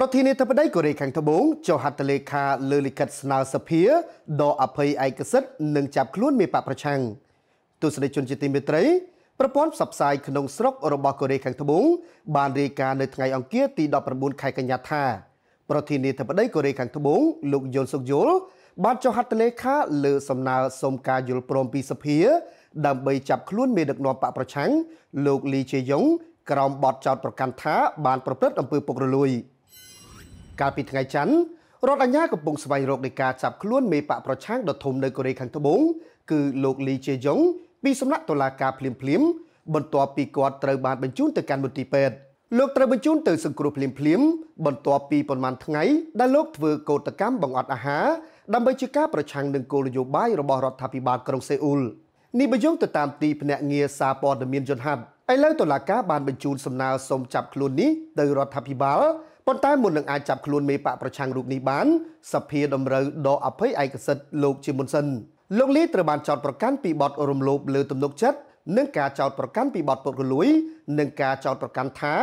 ប្រធានាធិបតីកូរ៉េខាងត្បូងចុះហត្ថលេខាលើលិខិតស្នើសភាដកអភ័យឯកសិទ្ធិនិងចាប់ខ្លួនមេបកប្រឆាំងទស្សនិកជនជាទីមេត្រីប្រព័ន្ធផ្សព្វផ្សាយក្នុងស្រុករបស់កូរ៉េខាងត្បូងបានរាយការណ៍នៅថ្ងៃអង្គារទី19ខែកញ្ញាថាប្រធានាធិបតីកូរ៉េខាងត្បូងលោកយុនសុកយុលបានចុះហត្ថលេខាលើសំណើសុំការយល់ព្រមពីសភា ដើម្បីចាប់ខ្លួនមេដឹកនាំបកប្រឆាំងលោកលីជេយ៉ុងក្រោមបទចោទប្រកាន់ថាបានប្រព្រឹត្តអំពើពុករលួយ កាលពីថ្ងៃច័ន្ទរដ្ឋអាជ្ញាកំពុងស្វែងរកនៃការចាប់ខ្លួនមេបកប្រឆាំងដ៏ធំនៅកូរ៉េខាងត្បូងគឺលោកលីជេយ៉ុងពីសំណាក់តុលាការភ្លាមភ្លាមបន្ទាប់ពីគាត់ត្រូវបានបញ្ជូនទៅកាន់មន្ទីរពេទ្យលោកត្រូវបញ្ជូនទៅសង្គ្រោះភ្លាមភ្លាមបន្ទាប់ពីប្រមាណថ្ងៃដែលលោកធ្វើកោតកម្មបង្អត់អាហារដើម្បីជាការប្រឆាំងនឹងគោលនយោបាយរបស់រដ្ឋាភិបាលក្រុងសេអ៊ូលនេះបញ្យងទៅតាមទីភ្នាក់ងារសារព័ត៌មានយន្តហត្ថឥឡូវតុលាការបានបញ្ជូនសំណើសុំចាប់ខ្លួននេះទៅរដ្ឋាភិបាល ប៉ុន្តែមុននឹងអាចចាប់ខ្លួនមេបកប្រឆាំងរូបនេះបានសភាតម្រូវដកអភ័យឯកសិទ្ធិលោកជាមុនសិនលោកលីត្រូវបានចោទប្រកាន់ពីបទរំលោភលើទំនុកចិត្តនិងការចោទប្រកាន់ពីបទពុករលួយ និងការចោទប្រកាន់ថា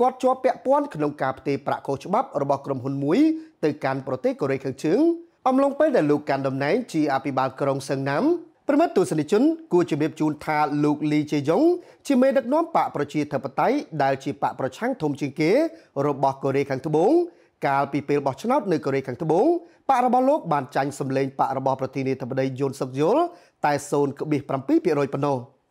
គាត់ជាប់ពាក់ព័ន្ធក្នុងការផ្ទេរប្រាក់ខុសច្បាប់របស់ក្រុមហ៊ុនមួយទៅកាន់ប្រទេសកូរ៉េខាងជើងអំឡុងពេលដែលលោកកាន់តំណែងជាអភិបាលក្រុងសឹងណាំ ប្រមិត្តទស្សនិកជនគួរជំរាបជូនថាលោកលីជេយ៉ុងជាមេដឹកនាំបកប្រជាធិបតេយ្យដែលជាបកប្រឆាំងធំជាងគេរបស់កូរ៉េខាងត្បូងកាលពីពេលបោះឆ្នោតនៅកូរ៉េខាងត្បូងបករបស់លោកបានចាញ់សម្លេងបករបស់ប្រធានាធិបតីយុនសុកយុលតែ0.7%ប៉ុណ្ណោះ។